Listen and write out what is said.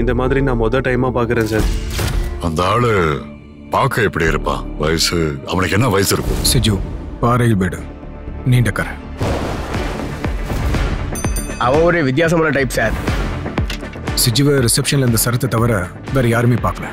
இந்த மாதிரி நான் முத டைமா பாக்குறேன் சார் அந்த ஆளு பார்க்க எப்படி இருப்பான் வயசு அவனுக்கு என்ன வயசு இருக்கும்? சிஜு பாறையில் வீடு நீண்ட கரை. அவ ஒரு வித்தியாசமான டைப் சார் சிஜுவை ரிசப்ஷன்ல இந்த சரத்தை தவிர வேற யாருமே பார்க்கல.